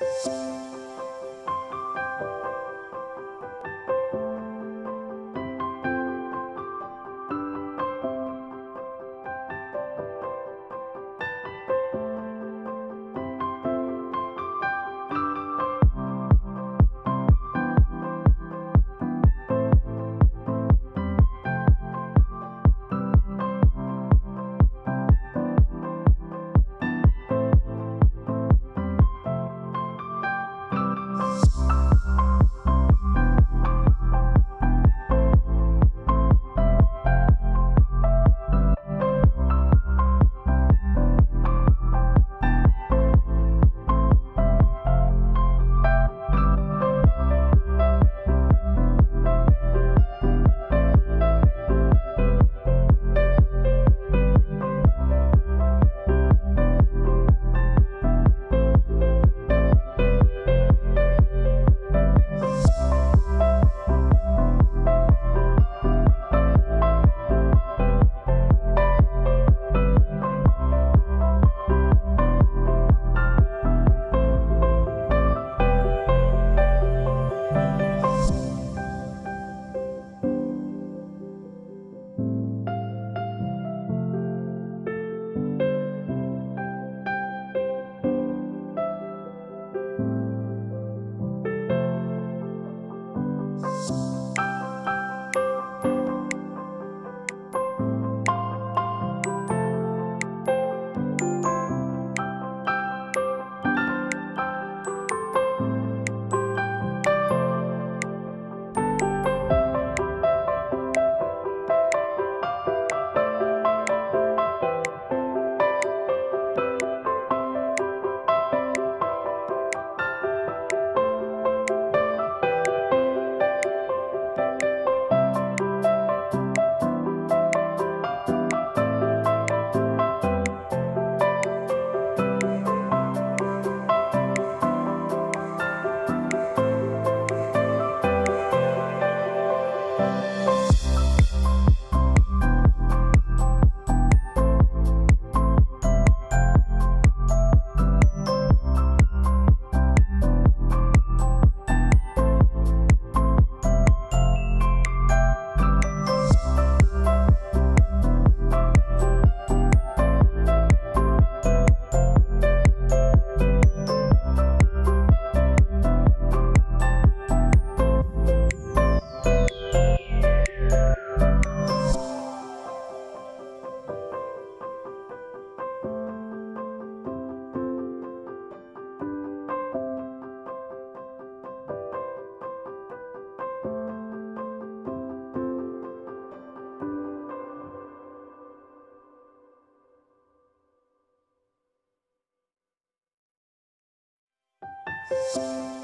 Música Música